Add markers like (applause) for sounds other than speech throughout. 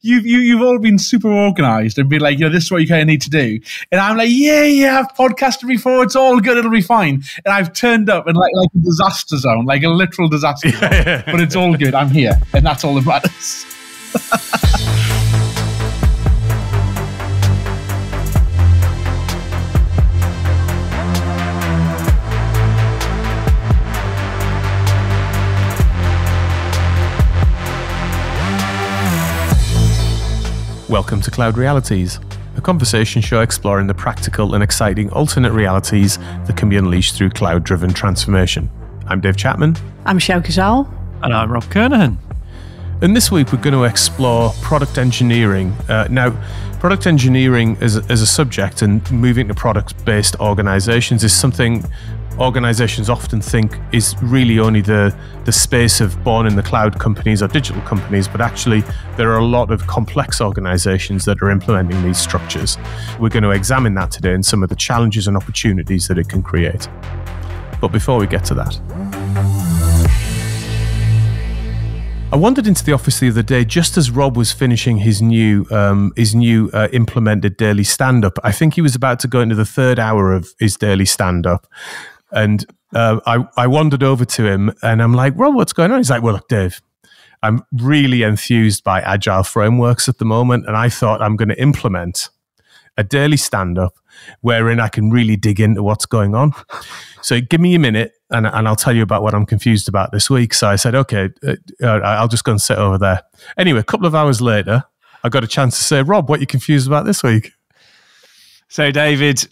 you've you, you've all been super organized and been like, you know, this is what you kind of need to do. And I'm like, yeah, yeah, I've podcasted before. It's all good. It'll be fine. And I've turned up in like like a disaster zone, like a literal disaster (laughs) zone. but it's all good. I'm here, and that's all that matters. (laughs) Welcome to Cloud Realities, a conversation show exploring the practical and exciting alternate realities that can be unleashed through cloud driven transformation. I'm Dave Chapman. I'm Sjoukje Zaal. And I'm Rob Kernahan. And this week we're going to explore product engineering. Uh, now, product engineering as, as a subject and moving to product based organizations is something organizations often think is really only the, the space of born in the cloud companies or digital companies, but actually there are a lot of complex organizations that are implementing these structures. We're going to examine that today and some of the challenges and opportunities that it can create. But before we get to that, I wandered into the office the other day just as Rob was finishing his new um, his new uh, implemented daily stand up. I think he was about to go into the third hour of his daily stand up, and uh, I, I wandered over to him and I'm like, Rob, what's going on? He's like, well, look, Dave, I'm really enthused by agile frameworks at the moment. And I thought I'm going to implement a daily stand up wherein I can really dig into what's going on. So give me a minute and, and I'll tell you about what I'm confused about this week. So I said, okay, uh, uh I'll just go and sit over there. Anyway, a couple of hours later, I got a chance to say, Rob, what are you confused about this week? So, David,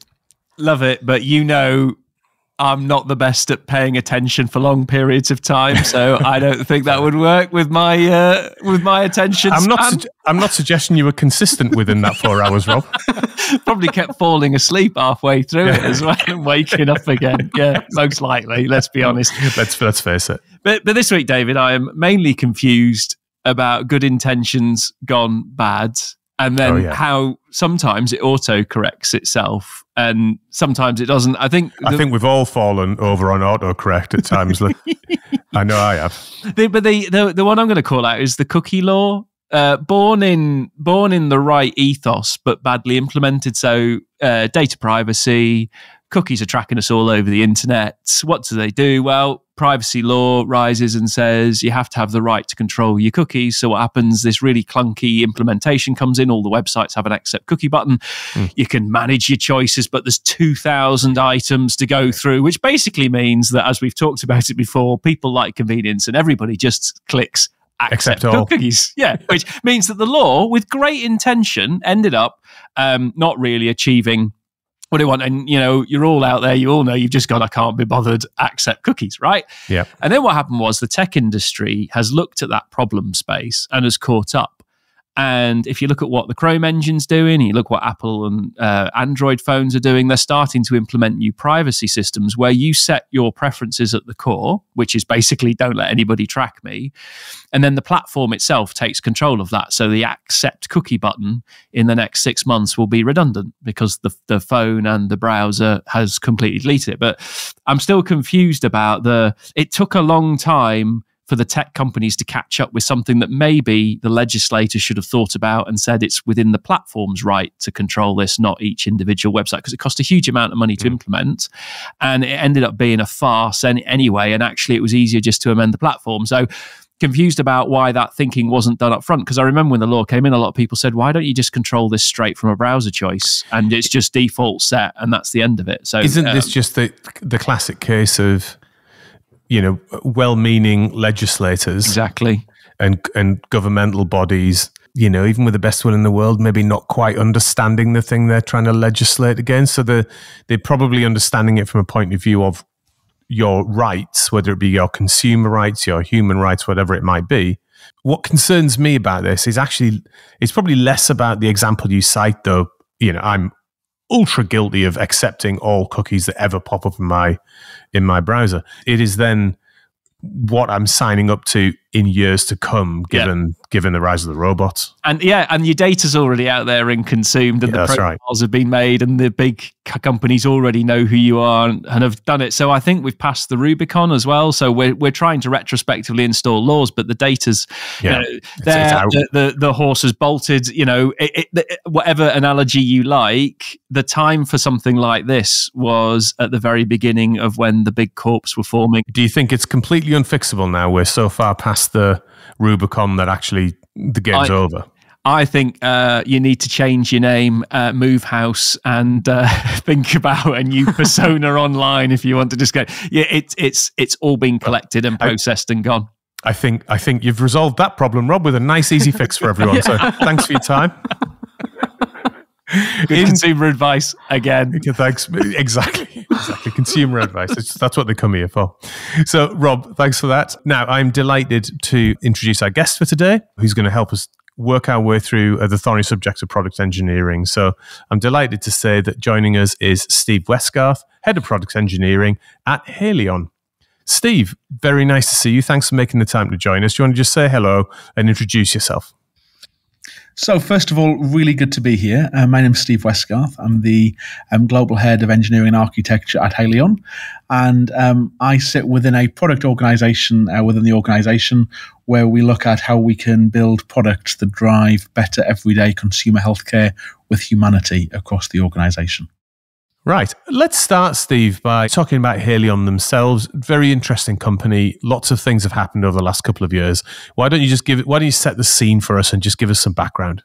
love it, but you know I'm not the best at paying attention for long periods of time, so I don't think that would work with my uh, with my attention. I'm not. Su- I'm not suggesting you were consistent within that four hours, Rob. (laughs) Probably kept falling asleep halfway through it as well and waking up again. Yeah, most likely. Let's be honest. (laughs) Let's let's face it. But but this week, David, I am mainly confused about good intentions gone bad and then oh, yeah. how sometimes it auto corrects itself and sometimes it doesn't. I think I think we've all fallen over on autocorrect at times. (laughs) I know I have. The, but the, the the one I'm going to call out is the cookie law. Uh, born in born in the right ethos, but badly implemented. So uh, data privacy, cookies are tracking us all over the internet. What do they do? Well, privacy law rises and says you have to have the right to control your cookies. So what happens? This really clunky implementation comes in. All the websites have an accept cookie button. Mm. You can manage your choices, but there's 2,000 items to go through, which basically means that, as we've talked about it before, people like convenience and everybody just clicks accept, all cookies. (laughs) Yeah, which means that the law, with great intention, ended up um, not really achieving what do you want? And you know, you're all out there. You all know you've just gone. I can't be bothered. Accept cookies, right? Yeah. And then what happened was the tech industry has looked at that problem space and has caught up. And if you look at what the Chrome engine's doing, you look what Apple and uh, Android phones are doing, they're starting to implement new privacy systems where you set your preferences at the core, which is basically don't let anybody track me. And then the platform itself takes control of that. So the accept cookie button in the next six months will be redundant because the, the phone and the browser has completely deleted it. But I'm still confused about the, it took a long time for the tech companies to catch up with something that maybe the legislator should have thought about and said it's within the platform's right to control this, not each individual website, because it cost a huge amount of money to mm. implement. And it ended up being a farce any, anyway. And actually, it was easier just to amend the platform. So, confused about why that thinking wasn't done up front because I remember when the law came in, a lot of people said, "Why don't you just control this straight from a browser choice and it's just default set and that's the end of it?" So, isn't um, this just the the classic case of you know, well-meaning legislators, exactly, and and governmental bodies, you know, even with the best will in the world, maybe not quite understanding the thing they're trying to legislate against. So they're they're probably understanding it from a point of view of your rights, whether it be your consumer rights, your human rights, whatever it might be. What concerns me about this is actually it's probably less about the example you cite, though. You know, I'm ultra guilty of accepting all cookies that ever pop up in my in my browser. It is then what I'm signing up to in years to come, given yeah. given the rise of the robots. And yeah, and your data's already out there and consumed, and yeah, the profiles right. have been made, and the big companies already know who you are and, and, have done it. So I think we've passed the Rubicon as well. So we're we're trying to retrospectively install laws, but the data's yeah, you know, it's the, the, the horse has bolted. You know, it, it, whatever analogy you like, the time for something like this was at the very beginning of when the big corps were forming. Do you think it's completely unfixable now? We're so far past the Rubicon that actually the game's I, over. I think uh, you need to change your name, uh, move house, and uh, (laughs) think about a new persona (laughs) online if you want to just go. Yeah, it's it's it's all been collected and processed I, and gone. I think I think you've resolved that problem, Rob, with a nice, easy fix for everyone. (laughs) So thanks for your time. In, consumer advice again. Thanks. Exactly. Exactly. Consumer advice. It's, that's what they come here for. So, Rob, thanks for that. Now, I'm delighted to introduce our guest for today, who's going to help us work our way through uh, the thorny subject of product engineering. So, I'm delighted to say that joining us is Steve Westgarth, Head of Product Engineering at Haleon. Steve, very nice to see you. Thanks for making the time to join us. Do you want to just say hello and introduce yourself? So, first of all, really good to be here. Uh, my name is Steve Westgarth. I'm the um, Global Head of Engineering and Architecture at Haleon. And um, I sit within a product organization uh, within the organization where we look at how we can build products that drive better everyday consumer healthcare with humanity across the organization. Right. Let's start, Steve, by talking about Haleon themselves. Very interesting company. Lots of things have happened over the last couple of years. Why don't you just give it, why don't you set the scene for us and just give us some background?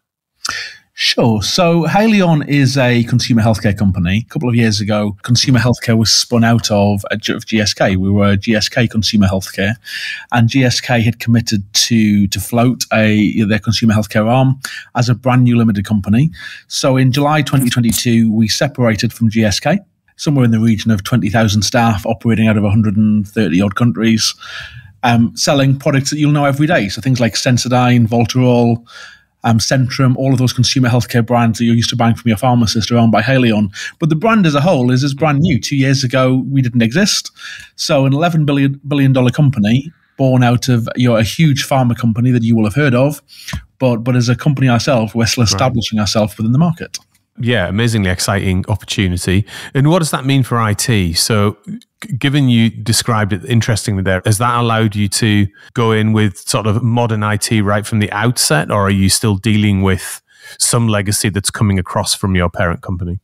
Sure. So Haleon is a consumer healthcare company. A couple of years ago, consumer healthcare was spun out of, of GSK. We were GSK Consumer Healthcare, and GSK had committed to to float a their consumer healthcare arm as a brand new limited company. So in July 2022, we separated from GSK. Somewhere in the region of 20,000 staff operating out of 130 odd countries, um, selling products that you'll know every day. So things like Sensodyne, Voltarol, um, Centrum, all of those consumer healthcare brands that you're used to buying from your pharmacist are owned by Haleon. But the brand as a whole is, is brand new. Two years ago, we didn't exist. So an $11 billion, billion dollar company born out of you know, a huge pharma company that you will have heard of. But, but as a company ourselves, we're still establishing right. ourselves within the market. Yeah, amazingly exciting opportunity. And what does that mean for IT? So, given you described it interestingly there, has that allowed you to go in with sort of modern IT right from the outset, or are you still dealing with some legacy that's coming across from your parent company?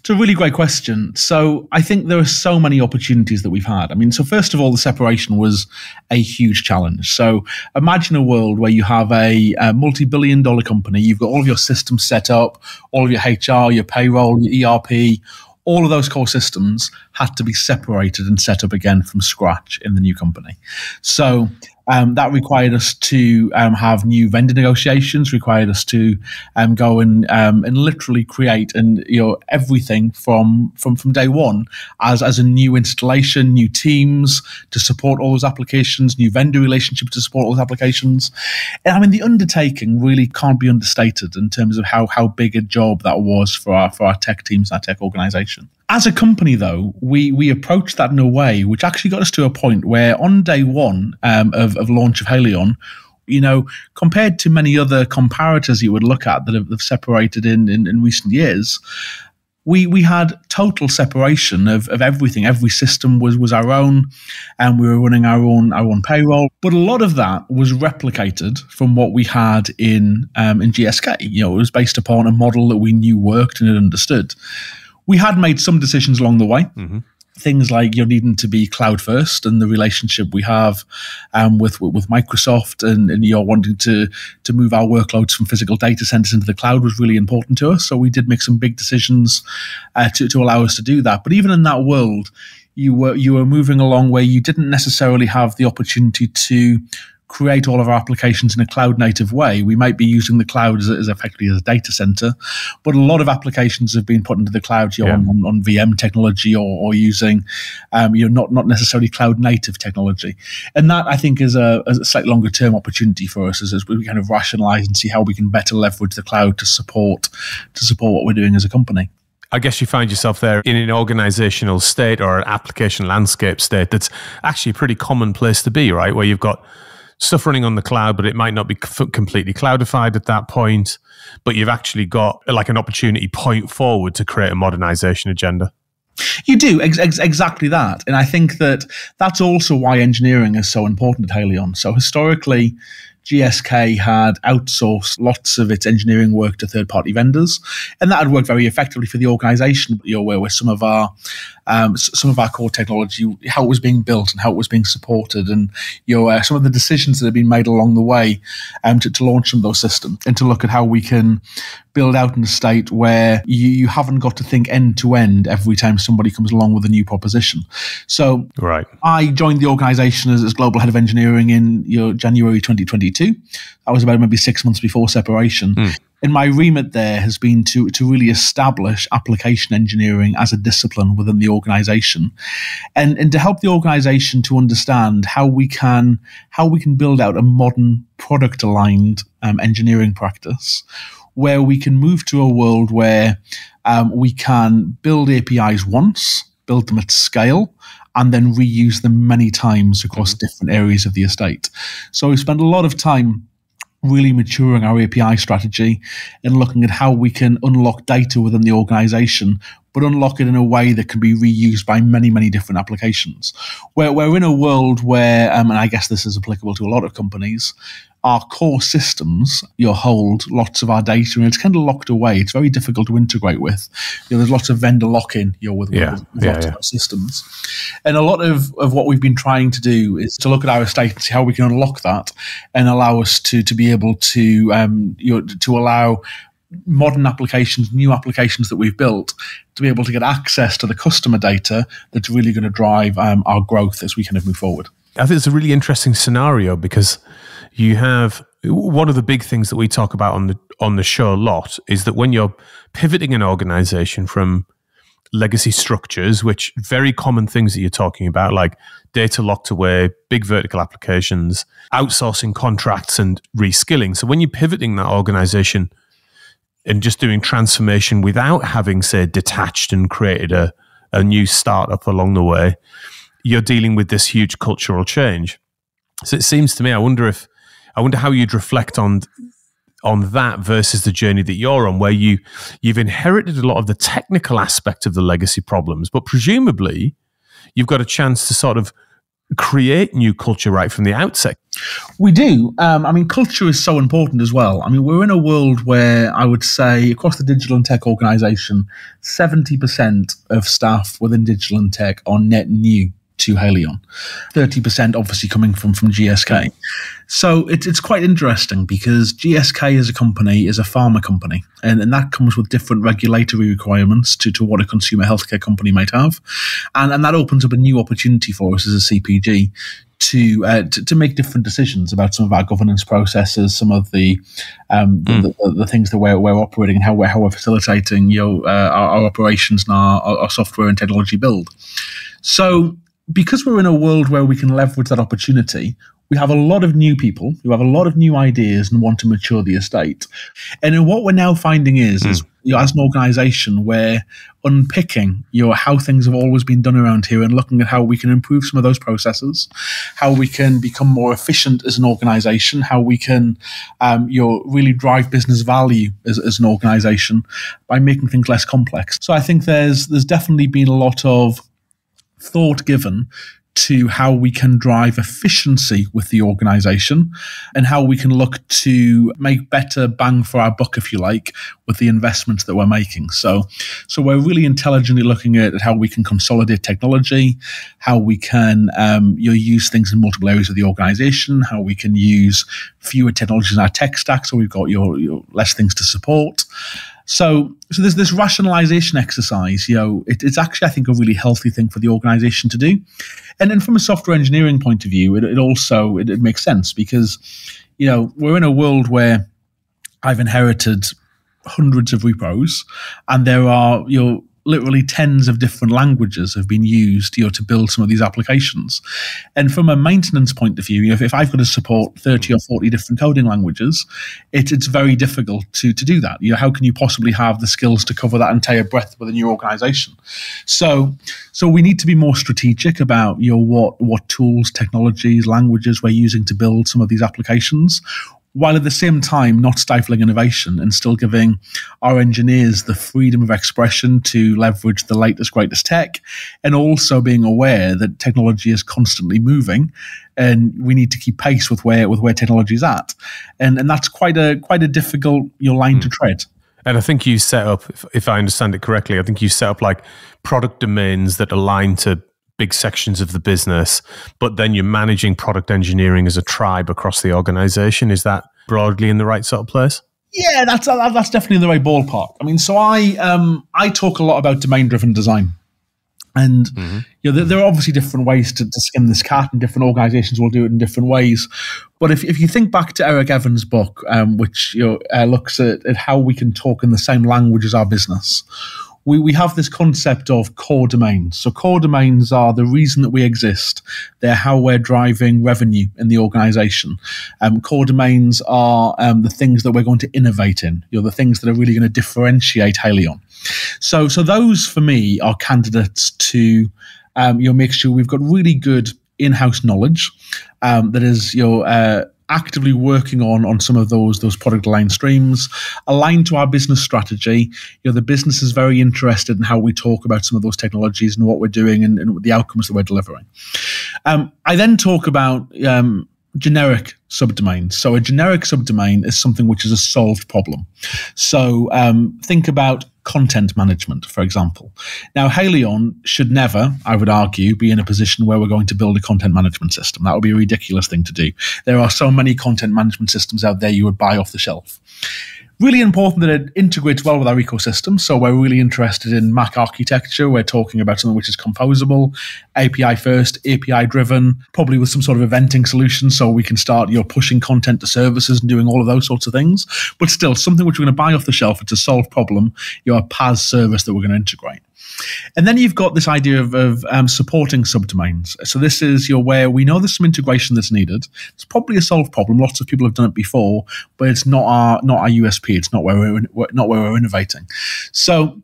It's a really great question. So I think there are so many opportunities that we've had. I mean, so first of all, the separation was a huge challenge. So imagine a world where you have a, a multi billion dollar company, you've got all of your systems set up, all of your HR, your payroll, your ERP, all of those core systems had to be separated and set up again from scratch in the new company. So um, that required us to um, have new vendor negotiations, required us to um, go and um, and literally create and you know everything from from from day one as as a new installation, new teams to support all those applications, new vendor relationships to support all those applications. And I mean the undertaking really can't be understated in terms of how how big a job that was for our for our tech teams, our tech organization. As a company, though, we we approached that in a way which actually got us to a point where on day one um, of, of launch of Haleon, you know, compared to many other comparators you would look at that have, have separated in, in, in recent years, we we had total separation of, of everything. Every system was was our own, and we were running our own our own payroll. But a lot of that was replicated from what we had in um, in GSK. You know, it was based upon a model that we knew worked and had understood we had made some decisions along the way. Mm-hmm. Things like you're needing to be cloud first, and the relationship we have um, with with Microsoft, and, and you're wanting to to move our workloads from physical data centers into the cloud was really important to us. So we did make some big decisions uh, to to allow us to do that. But even in that world, you were you were moving along where you didn't necessarily have the opportunity to create all of our applications in a cloud native way. We might be using the cloud as, as effectively as a data center, but a lot of applications have been put into the cloud you know, yeah. on, on, VM technology or, or using, um, you know, not, not necessarily cloud native technology. And that I think is a, a slightly longer term opportunity for us as, as we kind of rationalize and see how we can better leverage the cloud to support, to support what we're doing as a company. I guess you find yourself there in an organizational state or an application landscape state that's actually a pretty common place to be, right? Where you've got stuff running on the cloud, but it might not be completely cloudified at that point. But you've actually got like an opportunity point forward to create a modernization agenda. You do ex- ex- exactly that, and I think that that's also why engineering is so important at Haleon. So historically, GSK had outsourced lots of its engineering work to third party vendors, and that had worked very effectively for the organization. But you're aware where some of our um, some of our core technology, how it was being built and how it was being supported, and you know, uh, some of the decisions that have been made along the way um, to, to launch some of those systems and to look at how we can build out in a state where you, you haven't got to think end to end every time somebody comes along with a new proposition. So, right, I joined the organization as, as global head of engineering in you know, January 2022. That was about maybe six months before separation. Mm. And my remit there has been to, to really establish application engineering as a discipline within the organization and, and to help the organization to understand how we can how we can build out a modern product aligned um, engineering practice where we can move to a world where um, we can build APIs once, build them at scale, and then reuse them many times across mm-hmm. different areas of the estate. So we spend a lot of time really maturing our API strategy and looking at how we can unlock data within the organization, but unlock it in a way that can be reused by many, many different applications. We're, we're in a world where, um, and I guess this is applicable to a lot of companies, our core systems, you hold lots of our data and it's kind of locked away. It's very difficult to integrate with. You know, there's lots of vendor lock-in you're with, yeah, with, with yeah, lots yeah. of systems. And a lot of, of what we've been trying to do is to look at our estate and see how we can unlock that and allow us to to be able to um, you know, to allow modern applications, new applications that we've built, to be able to get access to the customer data that's really going to drive um, our growth as we kind of move forward. I think it's a really interesting scenario because you have one of the big things that we talk about on the on the show a lot is that when you're pivoting an organization from legacy structures, which very common things that you're talking about, like data locked away, big vertical applications, outsourcing contracts, and reskilling. So when you're pivoting that organization and just doing transformation without having, say, detached and created a, a new startup along the way, you're dealing with this huge cultural change. So it seems to me, I wonder if I wonder how you'd reflect on on that versus the journey that you're on, where you you've inherited a lot of the technical aspect of the legacy problems, but presumably you've got a chance to sort of create new culture right from the outset. We do. Um, I mean, culture is so important as well. I mean, we're in a world where I would say across the digital and tech organization, 70% of staff within digital and tech are net new to Haleon. 30% obviously coming from, from GSK. So it, it's quite interesting because GSK as a company is a pharma company, and, and that comes with different regulatory requirements to, to what a consumer healthcare company might have. And, and that opens up a new opportunity for us as a CPG to, uh, to, to make different decisions about some of our governance processes, some of the um, mm. the, the, the, things that we're, we're operating and how we're how we're facilitating you know uh, our, our, operations and our, our software and technology build. So because we're in a world where we can leverage that opportunity, we have a lot of new people who have a lot of new ideas and want to mature the estate. And what we're now finding is, mm. is hmm. you know, as an organization, we're unpicking you know, how things have always been done around here and looking at how we can improve some of those processes, how we can become more efficient as an organization, how we can um, you know, really drive business value as, as an organization by making things less complex. So I think there's there's definitely been a lot of thought given to how we can drive efficiency with the organization and how we can look to make better bang for our buck, if you like, with the investments that we're making. So, so we're really intelligently looking at how we can consolidate technology, how we can um, you know, use things in multiple areas of the organization, how we can use fewer technologies in our tech stack, so we've got your, your less things to support. So, so there's this rationalization exercise. You know, it, it's actually, I think, a really healthy thing for the organization to do. And then from a software engineering point of view, it, it also it, it makes sense because, you know, we're in a world where I've inherited hundreds of repos, and there are you know literally tens of different languages have been used you know, to build some of these applications. And from a maintenance point of view, you know, if, if, I've got to support 30 or 40 different coding languages, it, it's very difficult to, to do that. You know, how can you possibly have the skills to cover that entire breadth within your organization? So, so we need to be more strategic about you know, what, what tools, technologies, languages we're using to build some of these applications while at the same time not stifling innovation and still giving our engineers the freedom of expression to leverage the latest, greatest tech, and also being aware that technology is constantly moving and we need to keep pace with where with where technology is at. And and that's quite a quite a difficult your line mm. to tread. And I think you set up, if, if I understand it correctly, I think you set up like product domains that align to big sections of the business, but then you're managing product engineering as a tribe across the organization. Is that broadly in the right sort of place? Yeah, that's that's definitely in the right ballpark. I mean, so I um, I talk a lot about domain driven design, and mm-hmm. you know there, there, are obviously different ways to, to, skin this cat, and different organisations will do it in different ways. But if if you think back to Eric Evans' book, um, which you know uh, looks at, at how we can talk in the same language as our business, we, we have this concept of core domains. So, core domains are the reason that we exist. They're how we're driving revenue in the organization. Um, core domains are um, the things that we're going to innovate in, you know, the things that are really going to differentiate Haleon. So, so those for me are candidates to um, you know, make sure we've got really good in-house knowledge um, that is you know, uh, actively working on on some of those those product line streams. Aligned to our business strategy you know the business is very interested in how we talk about some of those technologies and what we're doing and, and the outcomes that we're delivering. Um, i then talk about um, generic subdomains. So a generic subdomain is something which is a solved problem. So um, think about content management, for example. Now, Haleon should never, I would argue, be in a position where we're going to build a content management system. That would be a ridiculous thing to do. There are so many content management systems out there you would buy off the shelf really important that it integrates well with our ecosystem. So we're really interested in MACH architecture. We're talking about something which is composable, API first, API driven, probably with some sort of eventing solution. So we can start you know, pushing content to services and doing all of those sorts of things. But still, something which we're going to buy off the shelf. It's a solved problem. You're a PaaS service that we're going to integrate. And then you've got this idea of, of um, supporting subdomains. So this is your where we know there's some integration that's needed. It's probably a solved problem. Lots of people have done it before, but it's not our not our USP. It's not where we're not where we're innovating. So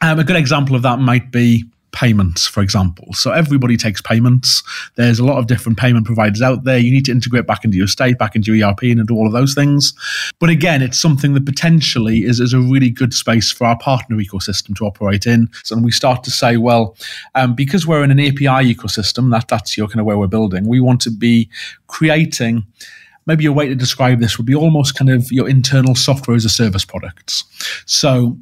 um, a good example of that might be payments, for example. So everybody takes payments. There's a lot of different payment providers out there. You need to integrate back into your state, back into your ERP, and do all of those things. But again, it's something that potentially is, is a really good space for our partner ecosystem to operate in. So we start to say, well, um, because we're in an API ecosystem, that that's your kind of where we're building. We want to be creating maybe a way to describe this would be almost kind of your internal software as a service products. So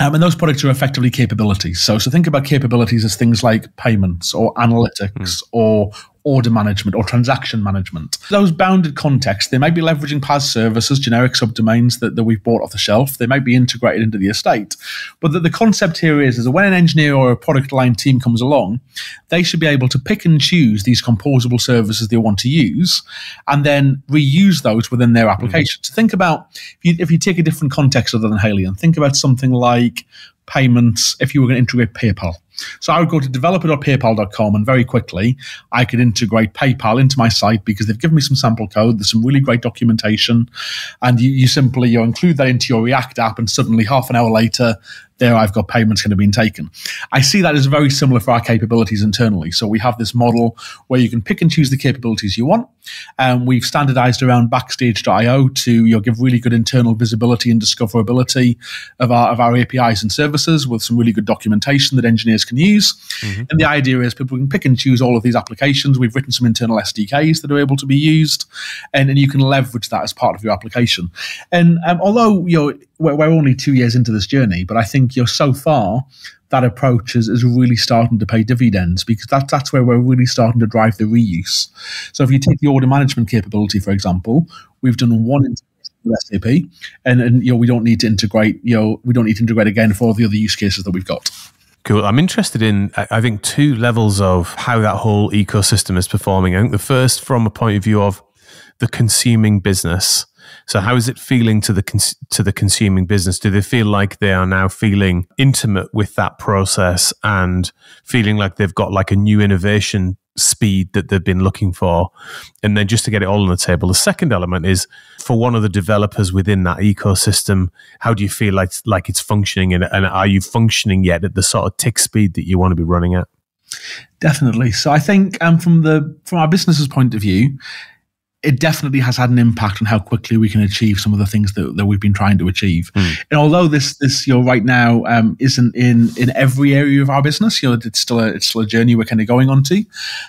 um, and those products are effectively capabilities. So, so think about capabilities as things like payments or analytics mm. or order management or transaction management. Those bounded contexts, they might be leveraging PaaS services, generic subdomains that, that we've bought off the shelf. They might be integrated into the estate. But the, the concept here is, is that when an engineer or a product line team comes along, they should be able to pick and choose these composable services they want to use and then reuse those within their application. Mm-hmm. So think about if you, if you take a different context other than Haleon, think about something like payments if you were going to integrate PayPal. So I would go to developer.paypal.com and very quickly I could integrate PayPal into my site because they've given me some sample code. There's some really great documentation. And you, you simply you include that into your React app and suddenly half an hour later there I've got payments going to be taken. I see that as very similar for our capabilities internally. So we have this model where you can pick and choose the capabilities you want. And we've standardized around backstage.io to you know, give really good internal visibility and discoverability of our, of our APIs and services with some really good documentation that engineers can use. Mm-hmm. And the idea is people can pick and choose all of these applications. We've written some internal SDKs that are able to be used, and, and you can leverage that as part of your application. And um, although you know we're, we're only two years into this journey, but I think you're so far that approach is, is really starting to pay dividends because that, that's where we're really starting to drive the reuse. So if you take the order management capability, for example, we've done one with SAP, and, and you know we don't need to integrate. You know we don't need to integrate again for all the other use cases that we've got. Cool. I'm interested in, I think, two levels of how that whole ecosystem is performing. I think the first, from a point of view of the consuming business, So how is it feeling to the cons- to the consuming business? Do they feel like they are now feeling intimate with that process and feeling like they've got like a new innovation speed that they've been looking for? And then just to get it all on the table, the second element is for one of the developers within that ecosystem. How do you feel like like it's functioning, and, and are you functioning yet at the sort of tick speed that you want to be running at? Definitely. So I think um, from the from our business's point of view, it definitely has had an impact on how quickly we can achieve some of the things that, that we've been trying to achieve. Mm. And although this this you know right now um, isn't in in every area of our business, you know it's still a it's still a journey we're kind of going on to.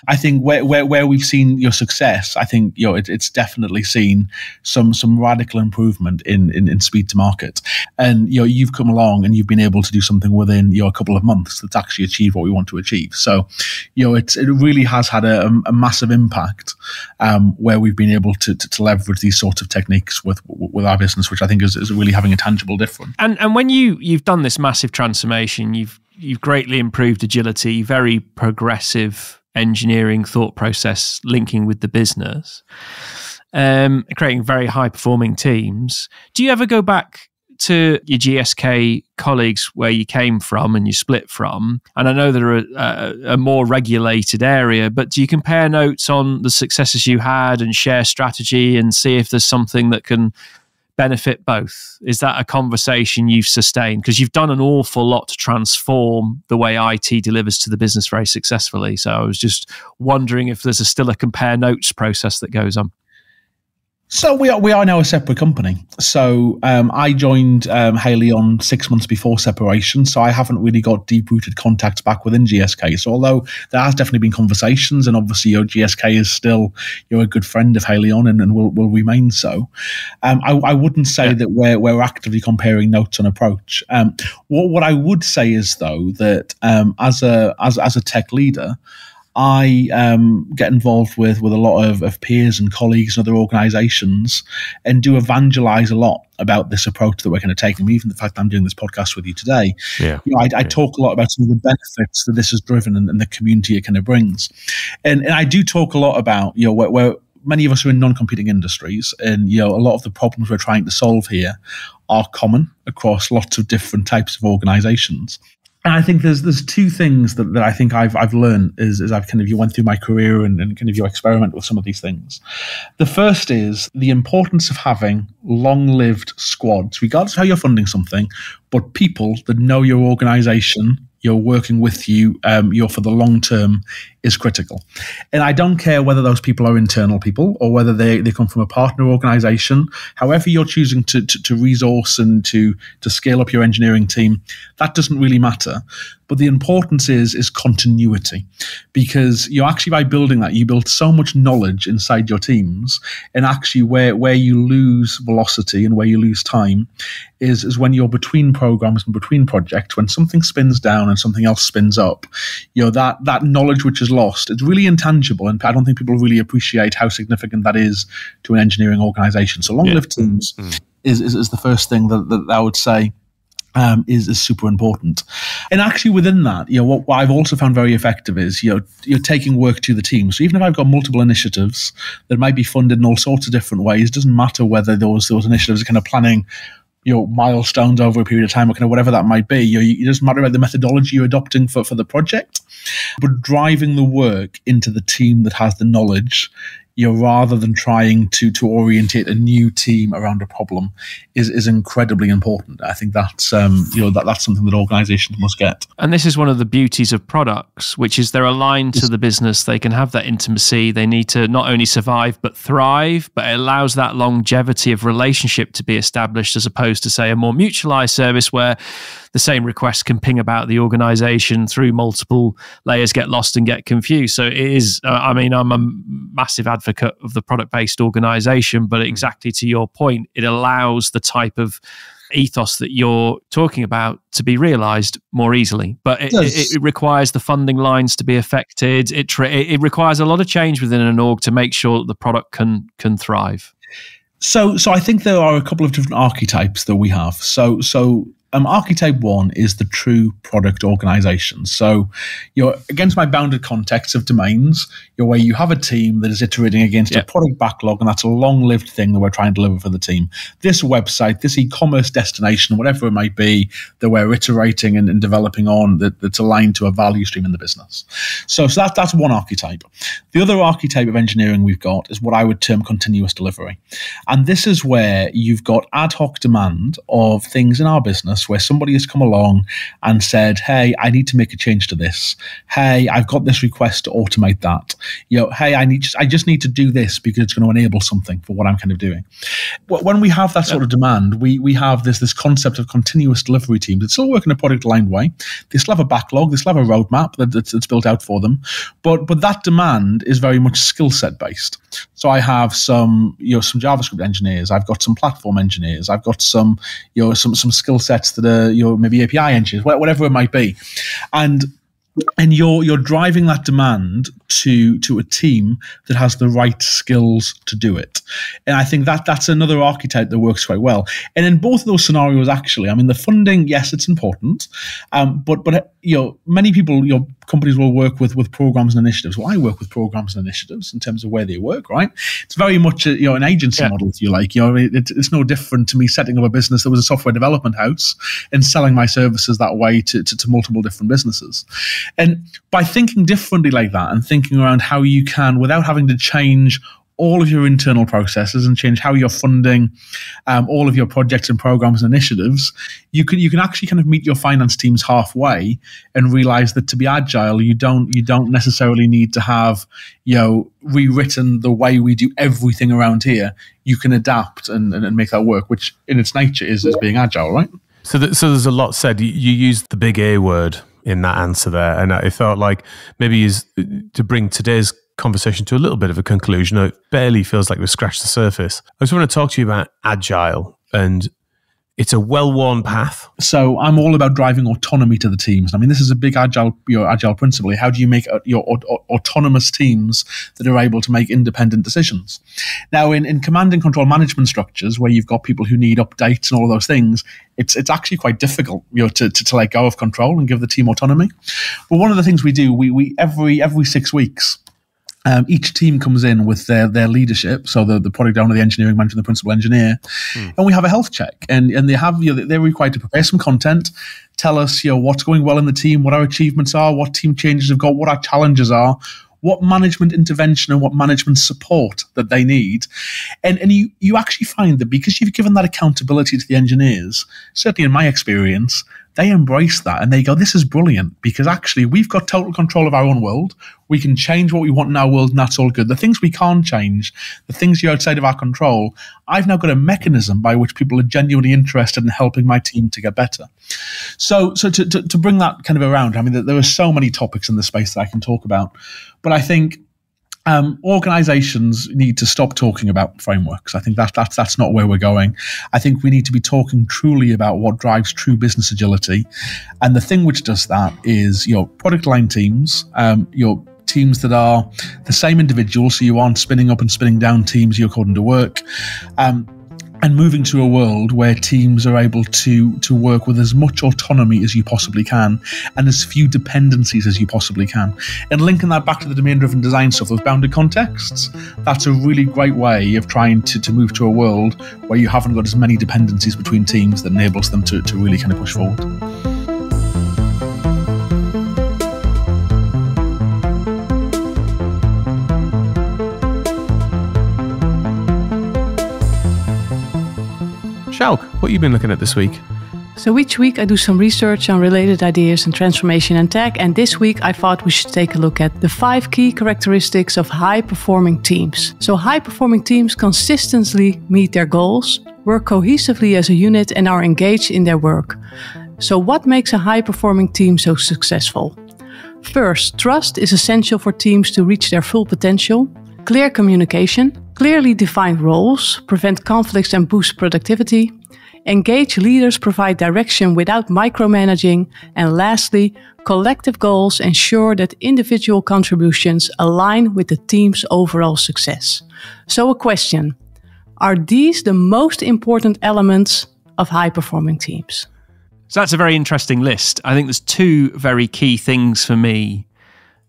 I think where where, where we've seen your success, I think you know it, it's definitely seen some some radical improvement in, in in speed to market. And you know you've come along and you've been able to do something within you know a couple of months that's actually achieved what we want to achieve. So you know it's it really has had a, a massive impact um, where we've been been able to, to, to, leverage these sorts of techniques with with our business, which I think is, is really having a tangible difference. And and when you you've done this massive transformation, you've you've greatly improved agility, very progressive engineering thought process linking with the business, um, creating very high performing teams. Do you ever go back to your GSK colleagues where you came from and you split from, and I know they're a, a, uh, a, more regulated area, but do you compare notes on the successes you had and share strategy and see if there's something that can benefit both? Is that a conversation you've sustained? Because you've done an awful lot to transform the way IT delivers to the business very successfully. So I was just wondering if there's a, still a compare notes process that goes on. So we are we are now a separate company. So um, I joined um, Haleon six months before separation. So I haven't really got deep rooted contacts back within GSK. So although there has definitely been conversations, and obviously your GSK is still you're a good friend of Haleon and, and will will remain so. Um, I, I, wouldn't say yeah. that we're we're actively comparing notes on approach. Um, what what I would say is though that um, as a as as a tech leader. I um, get involved with with a lot of, of peers and colleagues and other organisations, and do evangelize a lot about this approach that we're going to take. And even the fact that I'm doing this podcast with you today, yeah, you know, I, I talk a lot about some of the benefits that this has driven and, and the community it kind of brings, and and I do talk a lot about you know where, where many of us are in non-competing industries, and you know a lot of the problems we're trying to solve here are common across lots of different types of organizations and I think there's there's two things that, that I think I've I've learned is as I've kind of you went through my career and, and kind of you experiment with some of these things. The first is the importance of having long-lived squads, regardless of how you're funding something, but people that know your organization you're working with you, um, you're for the long term is critical. And I don't care whether those people are internal people or whether they, they come from a partner organization. However, you're choosing to, to, to resource and to, to scale up your engineering team, that doesn't really matter. But the importance is is continuity, because you actually by building that you build so much knowledge inside your teams, and actually where where you lose velocity and where you lose time is is when you're between programs and between projects when something spins down and something else spins up. You know that that knowledge which is lost. It's really intangible, and I don't think people really appreciate how significant that is to an engineering organization. So long-lived yeah. teams mm-hmm. is, is, is the first thing that, that I would say um, is, is super important. And actually, within that, you know, what, what, I've also found very effective is you know you're taking work to the team. So even if I've got multiple initiatives that might be funded in all sorts of different ways, it doesn't matter whether those those initiatives are kind of planning you know milestones over a period of time or kind of whatever that might be. You know, it doesn't matter about the methodology you're adopting for, for the project, but driving the work into the team that has the knowledge you know, rather than trying to to orientate a new team around a problem is is incredibly important. I think that's um, you know that that's something that organisations must get. And this is one of the beauties of products, which is they're aligned to the business. They can have that intimacy. They need to not only survive but thrive. But it allows that longevity of relationship to be established, as opposed to say a more mutualised service where the same request can ping about the organization through multiple layers, get lost and get confused. So it is, uh, I mean, I'm a massive advocate of the product based organization, but exactly to your point, it allows the type of ethos that you're talking about to be realized more easily. But it, it, it requires the funding lines to be affected. It, it requires a lot of change within an org to make sure that the product can can thrive. So, so I think there are a couple of different archetypes that we have. So, so um, archetype one is the true product organization. So you're against my bounded context of domains, you're where you have a team that is iterating against a product backlog, and that's a long lived thing that we're trying to deliver for the team. This website, this e commerce destination, whatever it might be, that we're iterating and, and developing on that, that's aligned to a value stream in the business. So, so that, that's one archetype. The other archetype of engineering we've got is what I would term continuous delivery. And this is where you've got ad hoc demand of things in our business where somebody has come along and said, Hey, I need to make a change to this. Hey, I've got this request to automate that. You know, hey, I need I just need to do this because it's going to enable something for what I'm kind of doing. When we have that sort of demand, we we have this this concept of continuous delivery teams that still work in a product aligned way. They still have a backlog, they still have a roadmap that, that's, that's built out for them. But but that demand is very much skill set based. So I have some you know some JavaScript engineers, I've got some platform engineers, I've got some you know some some skill sets that are you know maybe API engineers, whatever it might be, and and you're you're driving that demand to to a team that has the right skills to do it. And i think that that's another archetype that works quite well. And in both of those scenarios actually i mean the funding yes it's important um, but but you know many people your companies will work with with programs and initiatives. Well i work with programs and initiatives in terms of where they work right? It's very much a, you know an agency yeah. model if you like. You know it, it's no different to me setting up a business that was a software development house and selling my services that way to, to, to multiple different businesses. And by thinking differently like that and thinking around how you can, without having to change all of your internal processes and change how you're funding um, all of your projects and programs and initiatives, you can you can actually kind of meet your finance teams halfway and realize that to be agile, you don't you don't necessarily need to have you know rewritten the way we do everything around here. You can adapt and, and, and make that work, which in its nature is, is being agile, right? So, th- so there's a lot said. You, you used the big A word in that answer there. And I felt like maybe is to bring today's conversation to a little bit of a conclusion. It barely feels like we've scratched the surface. I just want to talk to you about agile and it's a well-worn path. So I'm all about driving autonomy to the teams. I mean, this is a big agile, your agile principle. How do you make uh, your autonomous teams that are able to make independent decisions? Now, in, in command and control management structures, where you've got people who need updates and all of those things, it's it's actually quite difficult, you know, to, to, to let go of control and give the team autonomy. But one of the things we do, we we every every six weeks um, each team comes in with their their leadership, so the, the product owner, the engineering manager, the principal engineer, mm. and we have a health check, and and they have you know, they're required to prepare some content, tell us you know what's going well in the team, what our achievements are, what team changes have got, what our challenges are, what management intervention and what management support that they need, and and you you actually find that because you've given that accountability to the engineers, certainly in my experience, they embrace that and they go, This is brilliant because actually we've got total control of our own world. We can change what we want in our world, and that's all good. The things we can't change, the things you're outside of our control, I've now got a mechanism by which people are genuinely interested in helping my team to get better. So, so to, to, to bring that kind of around, I mean, there are so many topics in the space that I can talk about, but I think um, organizations need to stop talking about frameworks. I think that, that's that's not where we're going. I think we need to be talking truly about what drives true business agility, and the thing which does that is your product line teams, um, your teams that are the same individuals, so you aren't spinning up and spinning down teams you're according to work. Um, and moving to a world where teams are able to to work with as much autonomy as you possibly can and as few dependencies as you possibly can. And linking that back to the domain driven design stuff those bounded contexts that's a really great way of trying to, to move to a world where you haven't got as many dependencies between teams that enables them to, to really kind of push forward Sjouk, what you been looking at this week? So each week I do some research on related ideas in transformation and tech, and this week I thought we should take a look at the five key characteristics of high performing teams. So high performing teams consistently meet their goals, work cohesively as a unit, and are engaged in their work. So what makes a high performing team so successful? First, trust is essential for teams to reach their full potential. Clear communication, clearly defined roles, prevent conflicts and boost productivity. Engage leaders provide direction without micromanaging. And lastly, collective goals ensure that individual contributions align with the team's overall success. So, a question Are these the most important elements of high performing teams? So that's a very interesting list. I think there's two very key things for me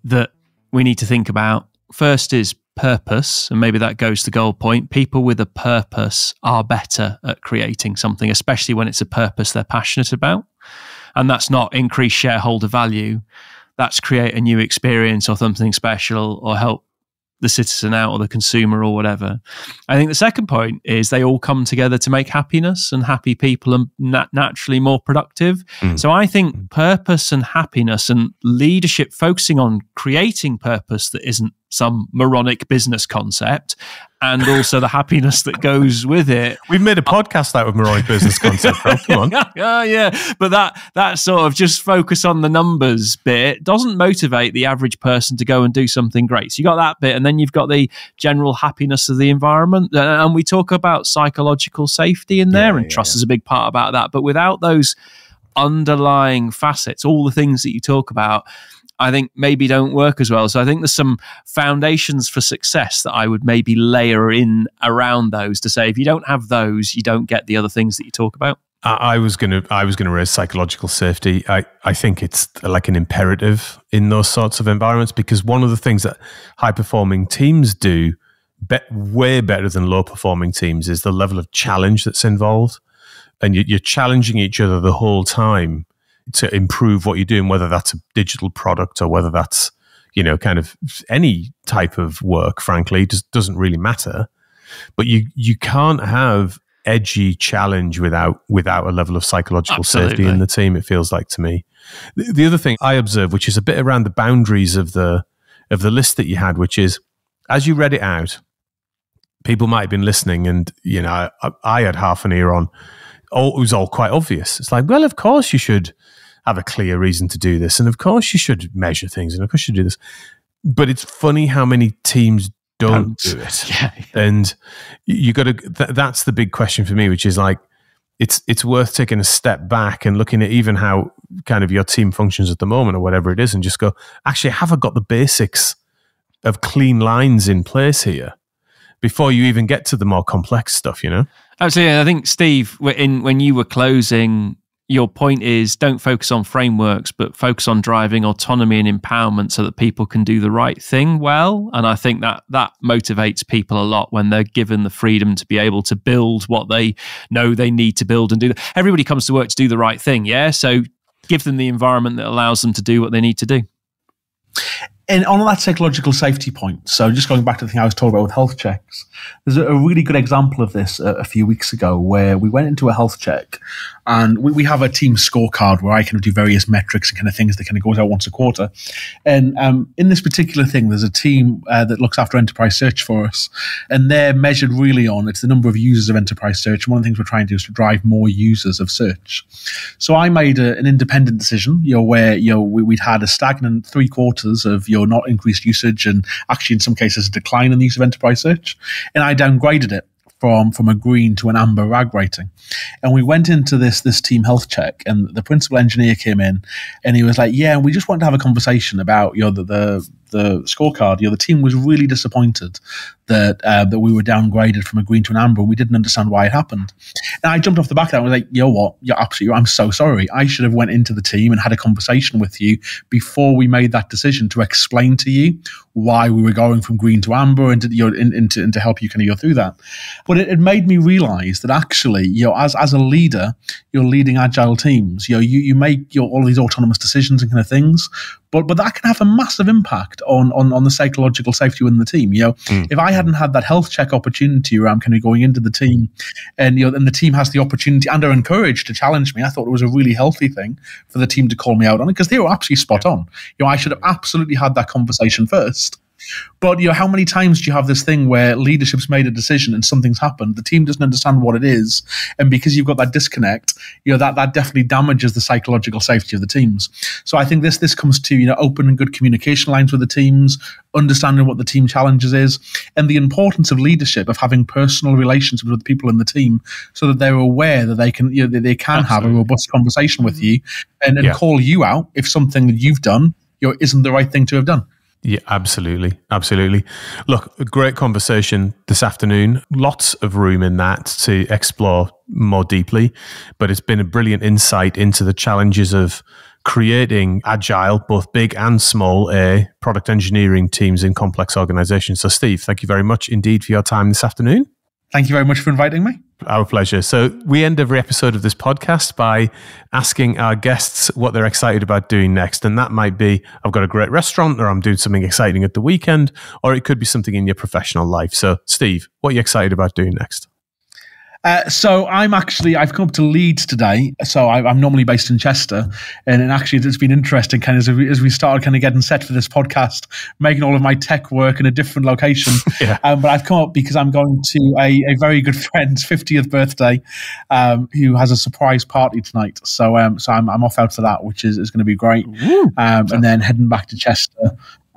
that we need to think about. First is purpose, and maybe that goes to goal point. People with a purpose are better at creating something, especially when it's a purpose they're passionate about. And that's not increase shareholder value, that's create a new experience or something special or help the citizen out or the consumer or whatever. I think the second point is they all come together to make happiness, and happy people are nat- naturally more productive. Mm. So I think purpose and happiness and leadership focusing on creating purpose that isn't some moronic business concept and also the happiness that goes with it. We've made a podcast out of moronic business concept. Come on. (laughs) yeah, yeah. But that that sort of just focus on the numbers bit doesn't motivate the average person to go and do something great. So you got that bit, and then you've got the general happiness of the environment. Uh, and we talk about psychological safety in there, yeah, and yeah, trust yeah. is a big part about that. But without those underlying facets, all the things that you talk about, I think maybe don't work as well. So I think there's some foundations for success that I would maybe layer in around those to say if you don't have those, you don't get the other things that you talk about. I was gonna I was gonna raise psychological safety. I, I think it's like an imperative in those sorts of environments because one of the things that high performing teams do be, way better than low performing teams is the level of challenge that's involved, and you, you're challenging each other the whole time to improve what you're doing, whether that's a digital product or whether that's, you know, kind of any type of work, frankly, just doesn't really matter. But you you can't have edgy challenge without without a level of psychological Absolutely. safety in the team. It feels like to me. The, the other thing I observe, which is a bit around the boundaries of the of the list that you had, which is as you read it out, people might have been listening, and you know, I, I had half an ear on. All, it was all quite obvious. It's like, well, of course you should have a clear reason to do this. And of course, you should measure things, and of course, you do this. But it's funny how many teams don't, don't. do it. (laughs) Yeah. And you got to. Th- that's the big question for me, which is like, it's it's worth taking a step back and looking at even how kind of your team functions at the moment or whatever it is, and just go, actually, have I got the basics of clean lines in place here? before you even get to the more complex stuff, you know? Absolutely. I think, Steve, in, when you were closing your point is don't focus on frameworks, but focus on driving autonomy and empowerment so that people can do the right thing well. And I think that that motivates people a lot when they're given the freedom to be able to build what they know they need to build and do. Everybody comes to work to do the right thing, yeah. So give them the environment that allows them to do what they need to do and on that psychological safety point, so just going back to the thing I was talking about with health checks, there's a, really good example of this a, a, few weeks ago where we went into a health check and we, we have a team scorecard where I kind of do various metrics and kind of things that kind of goes out once a quarter. And um, in this particular thing, there's a team uh, that looks after enterprise search for us, and they're measured really on it's the number of users of enterprise search. And one of the things we're trying to do is to drive more users of search. So I made a, an independent decision, you know, where you know we, would had a stagnant three quarters of your not increased usage, and actually in some cases a decline in the use of enterprise search, and I downgraded it from from a green to an amber rag rating. And we went into this this team health check, and the principal engineer came in, and he was like, "Yeah, we just wanted to have a conversation about you know the the, the scorecard. You know, the team was really disappointed that uh, that we were downgraded from a green to an amber. We didn't understand why it happened. And I jumped off the back of that and was like, you know what? You're absolutely. I'm so sorry. I should have went into the team and had a conversation with you before we made that decision to explain to you why we were going from green to amber and to, you know, to, and to help you kind of go through that. But it, it made me realize that actually, you know, as as a leader, you're leading agile teams. You know, you you make all these autonomous decisions and kind of things, but but that can have a massive impact on on, on the psychological safety within the team. You know, mm. if I hadn't had that health check opportunity where I'm kind of going into the team, and you know, and the team has the opportunity and are encouraged to challenge me, I thought it was a really healthy thing for the team to call me out on it because they were absolutely spot on. You know, I should have absolutely had that conversation first. But you know, how many times do you have this thing where leadership's made a decision and something's happened, the team doesn't understand what it is, and because you've got that disconnect, you know that that definitely damages the psychological safety of the teams. So I think this this comes to you know open and good communication lines with the teams, understanding what the team challenges is, and the importance of leadership of having personal relationships with the people in the team, so that they're aware that they can you know they can Absolutely. have a robust conversation with mm-hmm. you and, and yeah. call you out if something that you've done you know, isn't the right thing to have done. Yeah, absolutely. Absolutely. Look, a great conversation this afternoon. Lots of room in that to explore more deeply, but it's been a brilliant insight into the challenges of creating agile, both big and small A product engineering teams in complex organizations. So, Steve, thank you very much indeed for your time this afternoon. Thank you very much for inviting me. Our pleasure. So, we end every episode of this podcast by asking our guests what they're excited about doing next. And that might be I've got a great restaurant, or I'm doing something exciting at the weekend, or it could be something in your professional life. So, Steve, what are you excited about doing next? Uh, so I'm actually I've come up to Leeds today. So I, am normally based in Chester, and, and, actually it's been interesting. Kind of as we, as we started kind of getting set for this podcast, making all of my tech work in a different location. (laughs) yeah. um, but I've come up because I'm going to a, a very good friend's (laughs) 50th birthday, um, who has a surprise party tonight. So um, so I'm, I'm off out to that, which is, is going to be great. Um, and then heading back to Chester,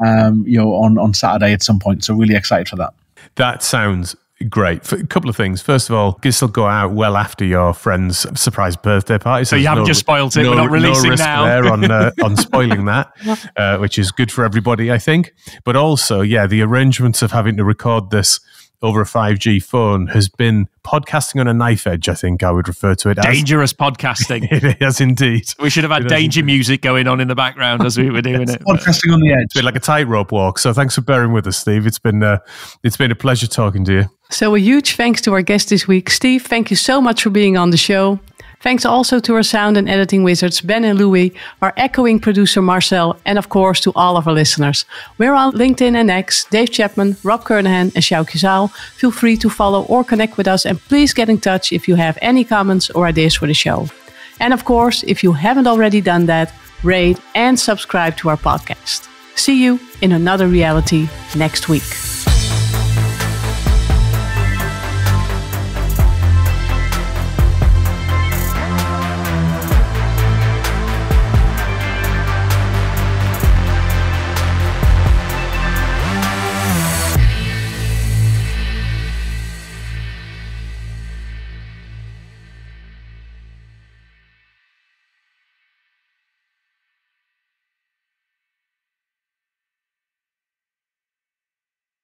um, you know, on on Saturday at some point. So really excited for that. That sounds Great. A couple of things. First of all, this will go out well after your friend's surprise birthday party. So, so you haven't no, just spoiled it. No, We're not releasing no now. there on uh, (laughs) on spoiling that, uh, which is good for everybody, I think. But also, yeah, the arrangements of having to record this over a 5G phone has been podcasting on a knife edge, I think I would refer to it as. Dangerous podcasting. (laughs) it is indeed. We should have had it danger music going on in the background as we were doing it. Podcasting on the edge. It's been like a tightrope walk. So thanks for bearing with us, Steve. It's been, uh, it's been a pleasure talking to you. So a huge thanks to our guest this week. Steve, thank you so much for being on the show. Thanks also to our sound and editing wizards, Ben and Louis, our echoing producer, Marcel, and of course to all of our listeners. We're on LinkedIn and X, Dave Chapman, Rob Kernahan, and Sjoukje Zaal. Feel free to follow or connect with us, and please get in touch if you have any comments or ideas for the show. And of course, if you haven't already done that, rate and subscribe to our podcast. See you in another reality next week.